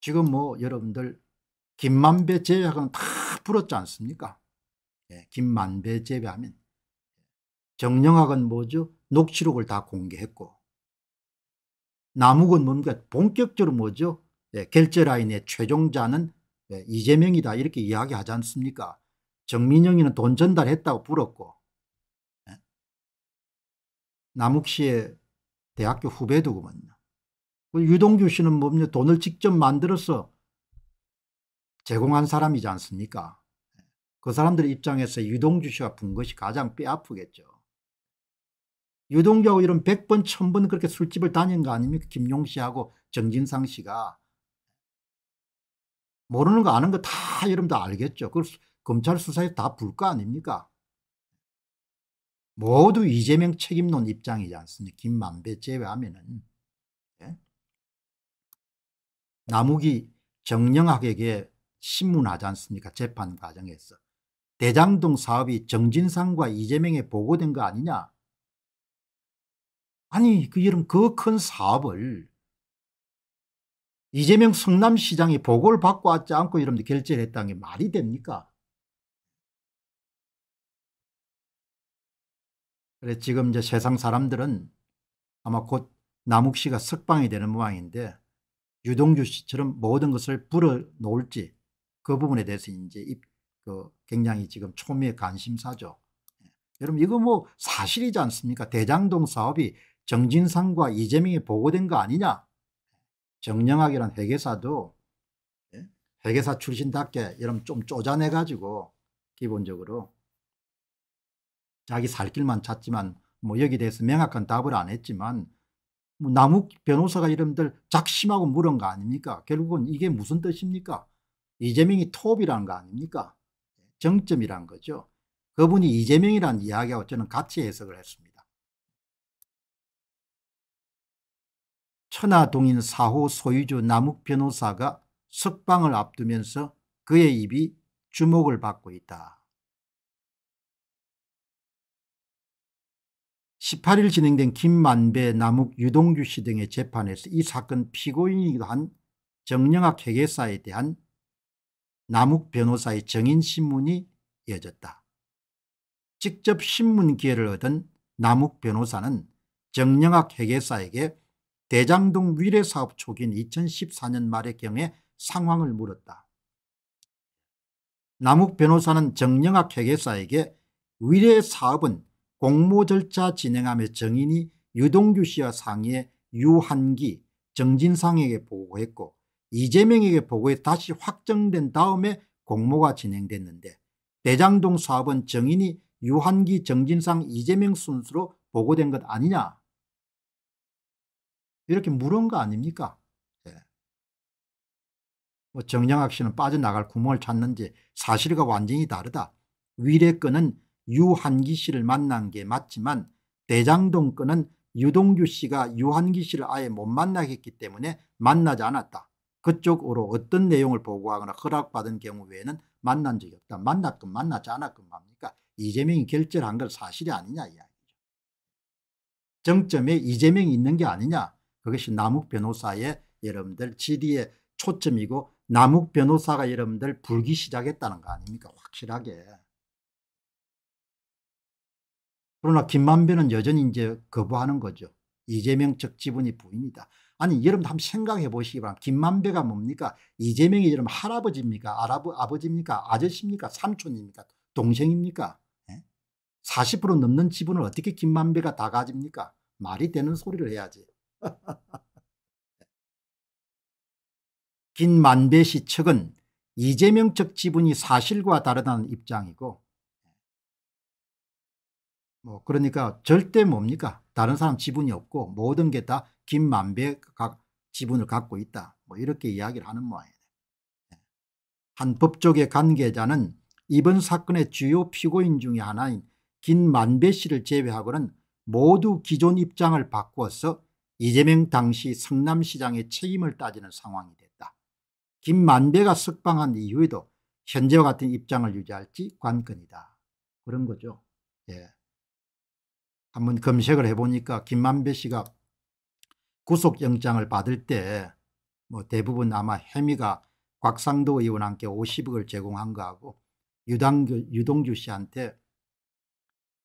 지금 뭐 여러분들 김만배 제외하고는 다 불었지 않습니까? 예, 김만배 제외하면 정영학은 뭐죠? 녹취록을 다 공개했고 남욱은 뭡니까? 본격적으로 뭐죠? 예, 결제 라인의 최종자는 예, 이재명이다 이렇게 이야기하지 않습니까? 정민영이는 돈 전달했다고 불었고 예? 남욱 씨의 대학교 후배도구먼요. 그 유동규 씨는 뭡니까? 돈을 직접 만들어서 제공한 사람이지 않습니까? 예. 그 사람들 입장에서 유동규 씨가 분 것이 가장 뼈아프겠죠. 유동규하고 이런 100번 1000번 그렇게 술집을 다닌 거 아닙니까? 김용 씨하고 정진상 씨가. 모르는 거 아는 거 다 여러분들 알겠죠. 그걸 검찰 수사에 다 불 거 아닙니까? 모두 이재명 책임론 입장이지 않습니까? 김만배 제외하면은. 예? 남욱이 정영학에게 신문하지 않습니까? 재판 과정에서. 대장동 사업이 정진상과 이재명에 보고된 거 아니냐? 아니 그 이런 그큰 사업을 이재명 성남시장이 보고를 받고 왔지 않고 이런데 결재를 했다는 게 말이 됩니까? 그래 지금 이제 세상 사람들은 아마 곧 남욱 씨가 석방이 되는 모양인데 유동규 씨처럼 모든 것을 불어 놓을지 그 부분에 대해서 이제 그 굉장히 지금 초미의 관심사죠. 예. 여러분 이거 뭐 사실이지 않습니까? 대장동 사업이 정진상과 이재명이 보고된 거 아니냐 정영학이란 회계사도 예? 회계사 출신답게 여러분 좀 쪼잔해 가지고 기본적으로 자기 살 길만 찾지만 뭐 여기 대해서 명확한 답을 안 했지만 뭐 남욱 변호사가 이름들 작심하고 물은 거 아닙니까? 결국은 이게 무슨 뜻입니까? 이재명이 톱이라는 거 아닙니까? 정점이란 거죠. 그분이 이재명이라는 이야기하고 저는 같이 해석을 했습니다. 천하동인 사호 소유주 남욱 변호사가 석방을 앞두면서 그의 입이 주목을 받고 있다. 18일 진행된 김만배, 남욱, 유동규 씨 등의 재판에서 이 사건 피고인이기도 한 정영학 회계사에 대한 남욱 변호사의 정인신문이 이어졌다. 직접 신문 기회를 얻은 남욱 변호사는 정영학 회계사에게 대장동 위례사업 초기인 2014년 말의 경에 상황을 물었다. 남욱 변호사는 정영학 회계사에게 위례사업은 공모 절차 진행하며 정인이 유동규 씨와 상의해 유한기, 정진상에게 보고했고 이재명에게 보고해 다시 확정된 다음에 공모가 진행됐는데 대장동 사업은 정인이 유한기, 정진상, 이재명 순수로 보고된 것 아니냐 이렇게 물은 거 아닙니까? 예. 뭐 정영학 씨는 빠져나갈 구멍을 찾는지 사실과 완전히 다르다. 위례 건은 유한기 씨를 만난 게 맞지만 대장동 건은 유동규 씨가 유한기 씨를 아예 못 만나게 했기 때문에 만나지 않았다. 그쪽으로 어떤 내용을 보고하거나 허락받은 경우 외에는 만난 적이 없다. 만났건 만나지 않았건 뭡니까? 이재명이 결절한 걸 사실이 아니냐 이야기죠. 정점에 이재명이 있는 게 아니냐. 그것이 남욱 변호사의 여러분들 질의의 초점이고 남욱 변호사가 여러분들 불기 시작했다는 거 아닙니까 확실하게. 그러나 김만배는 여전히 이제 거부하는 거죠. 이재명 측 지분이 부인이다. 아니 여러분 한번 생각해 보시기 바랍니다. 김만배가 뭡니까? 이재명이 여러분 할아버지입니까? 아라부, 아버지입니까? 아저씨입니까? 삼촌입니까? 동생입니까? 예? 40% 넘는 지분을 어떻게 김만배가 다 가집니까? 말이 되는 소리를 해야지. 김만배 씨 측은 이재명 측 지분이 사실과 다르다는 입장이고 뭐 그러니까 절대 뭡니까 다른 사람 지분이 없고 모든 게 다 김만배 지분을 갖고 있다 뭐 이렇게 이야기를 하는 모양이에요. 한 법조계 관계자는 이번 사건의 주요 피고인 중의 하나인 김만배 씨를 제외하고는 모두 기존 입장을 바꾸어서 이재명 당시 성남시장의 책임을 따지는 상황이 됐다. 김만배가 석방한 이후에도 현재와 같은 입장을 유지할지 관건이다. 그런 거죠. 예. 한번 검색을 해보니까 김만배 씨가 구속영장을 받을 때 뭐 대부분 아마 혜미가 곽상도 의원한테 50억을 제공한 거하고 유당규, 유동규 씨한테